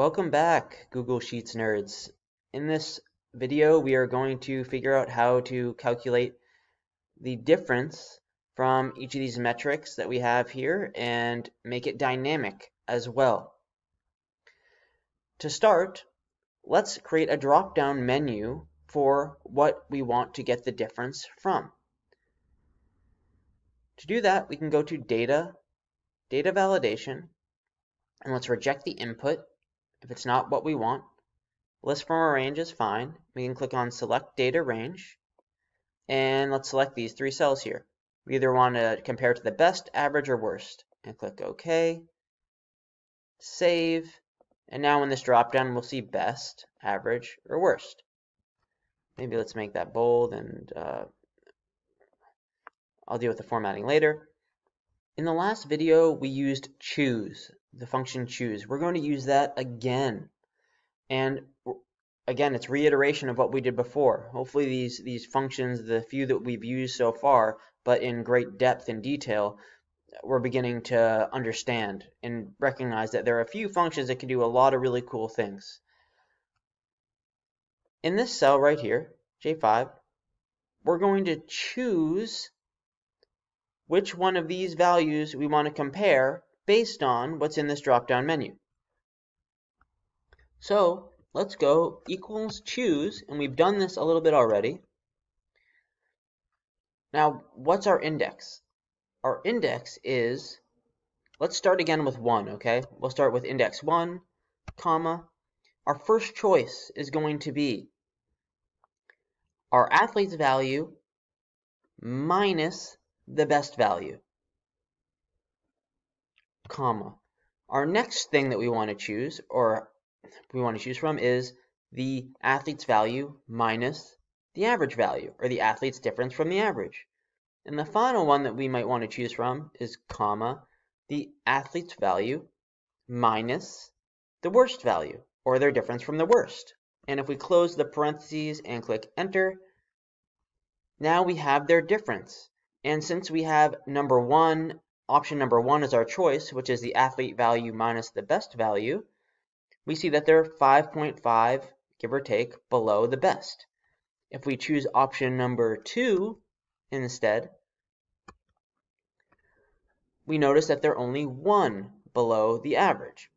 Welcome back, Google Sheets nerds. In this video, we are going to figure out how to calculate the difference from each of these metrics that we have here and make it dynamic as well. To start, let's create a drop-down menu for what we want to get the difference from. To do that, we can go to Data, Data Validation, and let's reject the input if it's not what we want. List from a range is fine. We can click on Select Data Range, and let's select these three cells here. We either want to compare to the best, average, or worst, and click OK. Save, and now in this dropdown we'll see best, average, or worst. Maybe let's make that bold and uh, I'll deal with the formatting later. In the last video, we used choose, the function choose. We're going to use that again. And again, it's reiteration of what we did before. Hopefully these, these functions, the few that we've used so far, but in great depth and detail, we're beginning to understand and recognize that there are a few functions that can do a lot of really cool things. In this cell right here, J5, we're going to choose which one of these values we want to compare based on what's in this drop-down menu. So let's go equals choose, and we've done this a little bit already. Now, what's our index? Our index is, let's start again with 1, okay? We'll start with index 1, comma. Our first choice is going to be our athlete's value minus the best value, comma. Our next thing that we want to choose, or we want to choose from, is the athlete's value minus the average value, or the athlete's difference from the average. And the final one that we might want to choose from is comma, the athlete's value minus the worst value, or their difference from the worst. And if we close the parentheses and click enter, now we have their difference. And since we have number one, option number one is our choice, which is the athlete value minus the best value, we see that they're 5.5, give or take, below the best. If we choose option number two instead, we notice that they're only one below the average.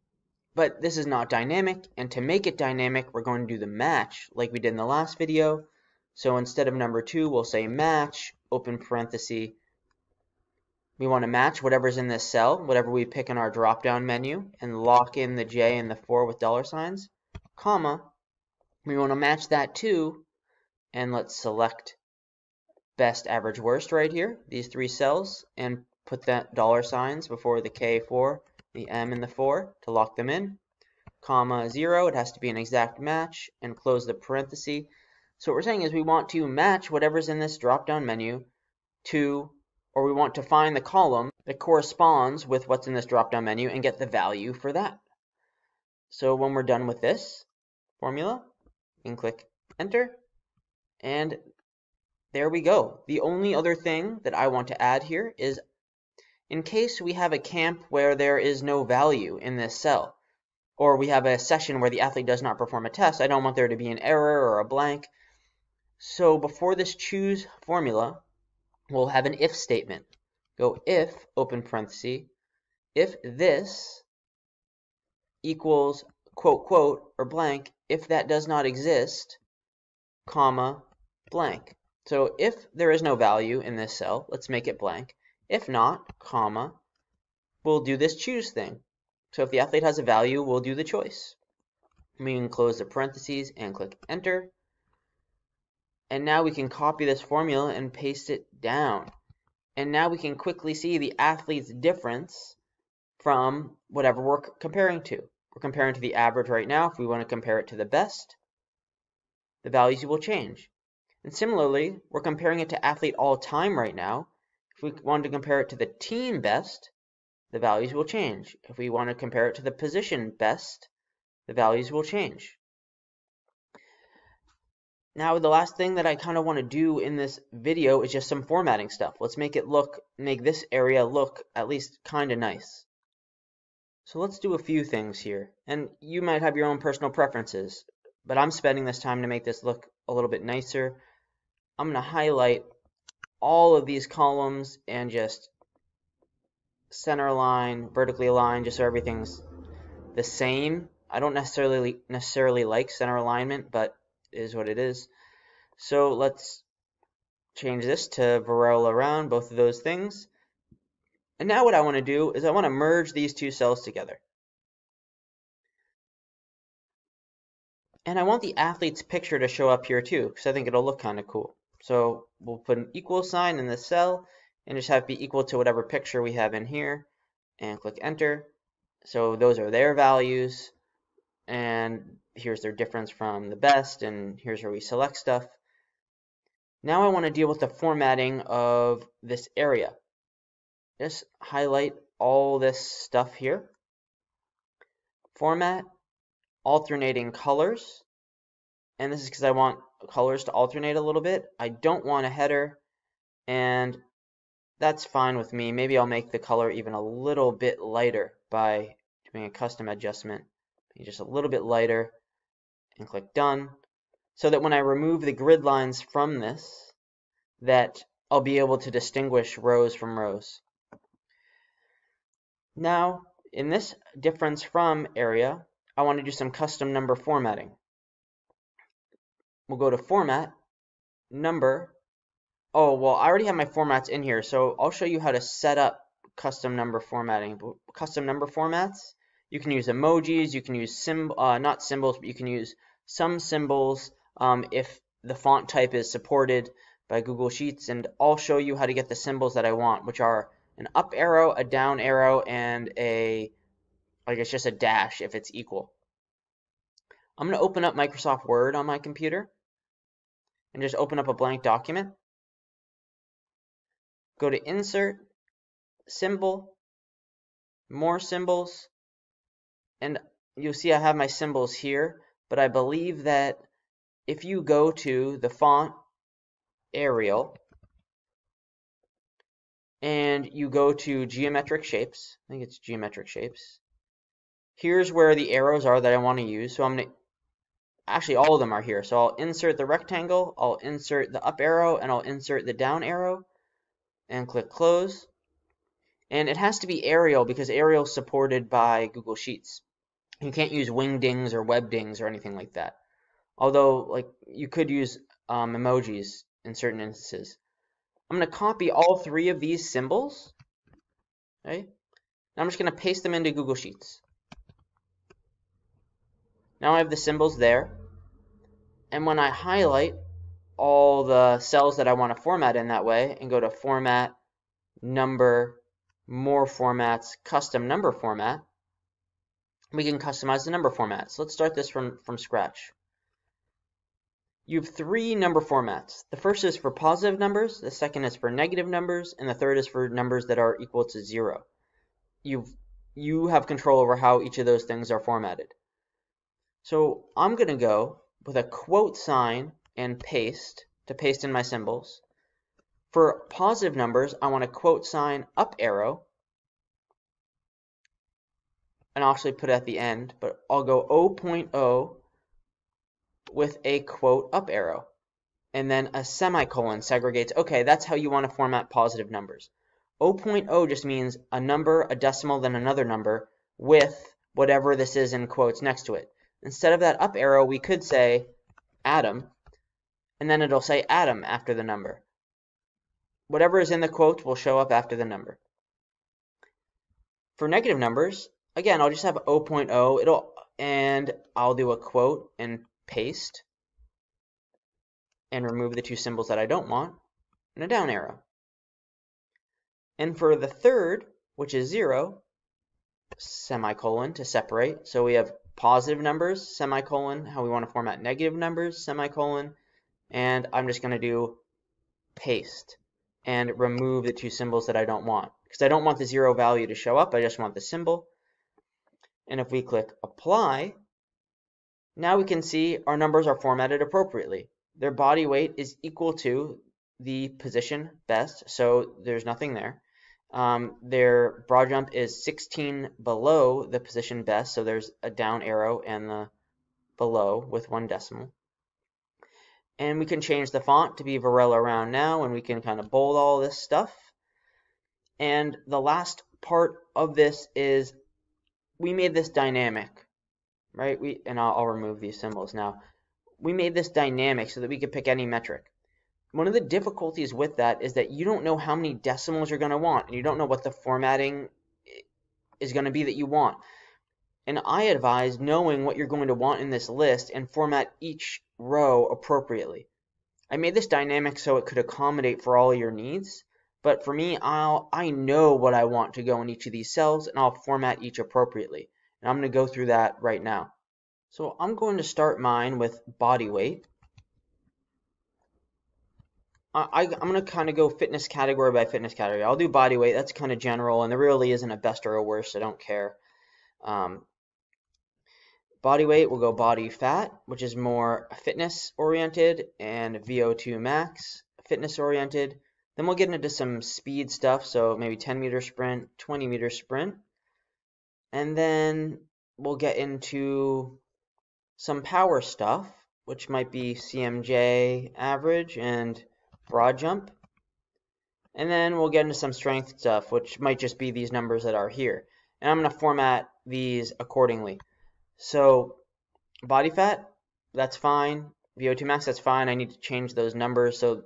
But this is not dynamic, and to make it dynamic, we're going to do the match like we did in the last video. So instead of number two, we'll say match open parenthesis. We want to match whatever's in this cell, whatever we pick in our drop-down menu, and lock in the J and the 4 with dollar signs, comma. We want to match that to, and let's select best, average, worst right here, these three cells, and put that dollar signs before the K4, the M, and the 4 to lock them in, comma 0, it has to be an exact match, and close the parenthesis, so what we're saying is we want to match whatever's in this drop-down menu to, or we want to find the column that corresponds with what's in this drop-down menu and get the value for that. So when we're done with this formula, you can click enter, and there we go. The only other thing that I want to add here is in case we have a camp where there is no value in this cell, or we have a session where the athlete does not perform a test, I don't want there to be an error or a blank. So before this choose formula, we'll have an if statement. Go if, open parenthesis, if this equals quote, quote, or blank, if that does not exist, comma, blank. So if there is no value in this cell, let's make it blank. If not, comma, we'll do this choose thing. So if the athlete has a value, we'll do the choice. We can close the parentheses and click enter. And now we can copy this formula and paste it down. And now we can quickly see the athlete's difference from whatever we're comparing to. We're comparing to the average right now. If we want to compare it to the best, the values will change. And similarly, we're comparing it to athlete all time right now. If we want to compare it to the team best, the values will change. If we want to compare it to the position best, the values will change. Now the last thing that I kind of want to do in this video is just some formatting stuff. Let's make it look, make this area look at least kind of nice. So let's do a few things here. And you might have your own personal preferences, but I'm spending this time to make this look a little bit nicer. I'm going to highlight all of these columns and just center align, vertically align, just so everything's the same. I don't necessarily necessarily like center alignment, but is what it is. So let's change this to Varela Round, both of those things. And now what I want to do is I want to merge these two cells together. And I want the athlete's picture to show up here too, because I think it'll look kind of cool. So we'll put an equal sign in the cell and just have it be equal to whatever picture we have in here and click enter. So those are their values and here's their difference from the best and here's where we select stuff. Now I want to deal with the formatting of this area. Just highlight all this stuff here. Format, alternating colors, and this is because I want colors to alternate a little bit. I don't want a header, and that's fine with me. Maybe I'll make the color even a little bit lighter by doing a custom adjustment. Just a little bit lighter, and click Done, so that when I remove the grid lines from this, that I'll be able to distinguish rows from rows. Now, in this difference from area, I want to do some custom number formatting. We'll go to Format, Number. Oh, well, I already have my formats in here, so I'll show you how to set up custom number formatting. Custom number formats, you can use emojis, you can use uh, not symbols, but you can use some symbols um, if the font type is supported by Google Sheets, and I'll show you how to get the symbols that I want, which are an up arrow, a down arrow, and a, like it's just a dash if it's equal. I'm going to open up Microsoft Word on my computer and just open up a blank document. Go to Insert, Symbol, More Symbols, and you'll see I have my symbols here, but I believe that if you go to the font Arial and you go to geometric shapes, I think it's geometric shapes, here's where the arrows are that I want to use. So I'm going to, actually all of them are here. So I'll insert the rectangle, I'll insert the up arrow, and I'll insert the down arrow, and click close. And it has to be Arial because Arial is supported by Google Sheets. You can't use wingdings or webdings or anything like that. Although, like, you could use um, emojis in certain instances. I'm going to copy all three of these symbols. Okay. Now I'm just going to paste them into Google Sheets. Now I have the symbols there. And when I highlight all the cells that I want to format in that way and go to Format, Number, More Formats, Custom Number Format, we can customize the number format. So let's start this from, from scratch you have three number formats. The first is for positive numbers, the second is for negative numbers, and the third is for numbers that are equal to zero. you you have control over how each of those things are formatted. So I'm going to go with a quote sign and paste to paste in my symbols. For positive numbers, I want a quote sign up arrow. And I'll actually put it at the end, but I'll go 0.0 with a quote up arrow. And then a semicolon segregates, okay, that's how you want to format positive numbers. 0.0 just means a number, a decimal, then another number with whatever this is in quotes next to it. Instead of that up arrow, we could say Adam, and then it'll say Adam after the number. Whatever is in the quote will show up after the number. For negative numbers, again, I'll just have 0.0, it'll, and I'll do a quote and paste, and remove the two symbols that I don't want, and a down arrow. And for the third, which is 0, semicolon to separate. So we have positive numbers, semicolon, how we want to format negative numbers, semicolon, and I'm just going to do paste and remove the two symbols that I don't want. Because I don't want the 0 value to show up, I just want the symbol. And if we click apply, now we can see our numbers are formatted appropriately. Their body weight is equal to the position best, so there's nothing there. Um, their broad jump is 16 below the position best, so there's a down arrow and the below with one decimal. And we can change the font to be Varela Round now, and we can kind of bold all this stuff. And the last part of this is we made this dynamic, right? We And I'll, I'll remove these symbols now. We made this dynamic so that we could pick any metric one of the difficulties with that is that you don't know how many decimals you're going to want and you don't know what the formatting is going to be that you want. And I advise knowing what you're going to want in this list and format each row appropriately. I made this dynamic so it could accommodate for all your needs, but for me, I'll, I know what I want to go in each of these cells and I'll format each appropriately. And I'm going to go through that right now. So I'm going to start mine with body weight. I, am going to kind of go fitness category by fitness category. I'll do body weight. That's kind of general, and there really isn't a best or a worst. I don't care. Um, body weight, we'll go body fat, which is more fitness oriented, and VO2 max, fitness oriented. Then we'll get into some speed stuff, so maybe 10 meter sprint, 20 meter sprint. And then we'll get into some power stuff, which might be CMJ average and broad jump. And then we'll get into some strength stuff, which might just be these numbers that are here. And I'm going to format these accordingly. So body fat, that's fine. VO2 max, that's fine. I need to change those numbers. So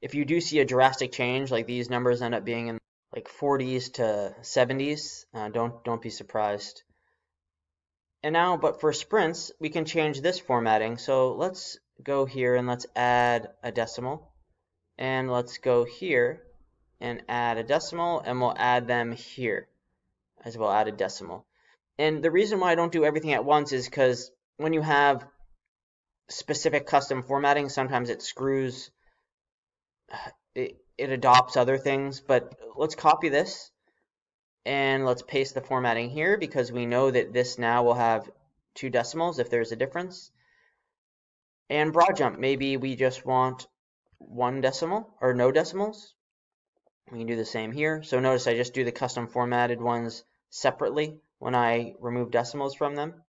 if you do see a drastic change, like these numbers end up being in like 40s to 70s, uh, don't don't be surprised. And now, but for sprints, we can change this formatting. So let's go here and let's add a decimal. And let's go here and add a decimal and we'll add them here as well add a decimal. And the reason why I don't do everything at once is because when you have specific custom formatting, sometimes it screws, it, it adopts other things. But let's copy this and let's paste the formatting here because we know that this now will have two decimals if there's a difference. And broad jump, maybe we just want one decimal or no decimals. We can do the same here. So notice I just do the custom formatted ones separately when I remove decimals from them.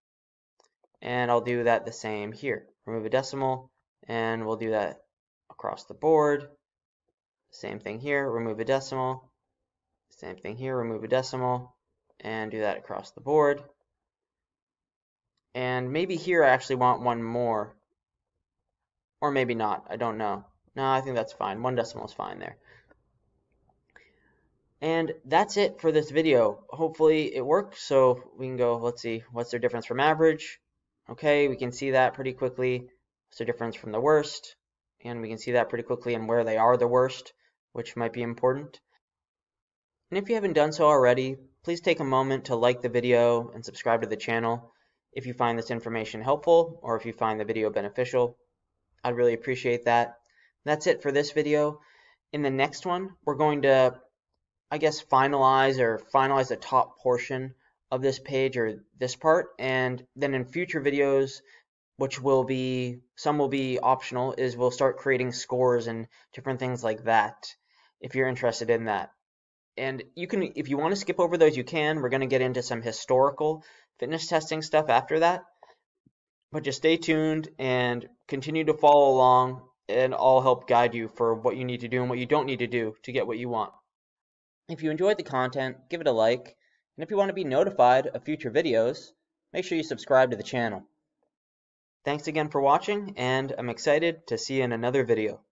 And I'll do that the same here. Remove a decimal and we'll do that across the board. Same thing here, remove a decimal. Same thing here, remove a decimal and do that across the board. And maybe here I actually want one more. Or maybe not, I don't know. No, I think that's fine. One decimal is fine there. And that's it for this video. Hopefully it worked. So we can go, let's see, what's their difference from average? Okay, we can see that pretty quickly. What's the difference from the worst? And we can see that pretty quickly and where they are the worst, which might be important. And if you haven't done so already, please take a moment to like the video and subscribe to the channel if you find this information helpful or if you find the video beneficial. I'd really appreciate that. That's it for this video. In the next one, we're going to, I guess, finalize or finalize the top portion of this page or this part. And then in future videos, which will be, some will be optional, is we'll start creating scores and different things like that if you're interested in that. And you can, if you want to skip over those, you can. We're going to get into some historical fitness testing stuff after that. But just stay tuned and continue to follow along and I'll help guide you for what you need to do and what you don't need to do to get what you want. If you enjoyed the content, give it a like, and if you want to be notified of future videos, make sure you subscribe to the channel. Thanks again for watching, and I'm excited to see you in another video.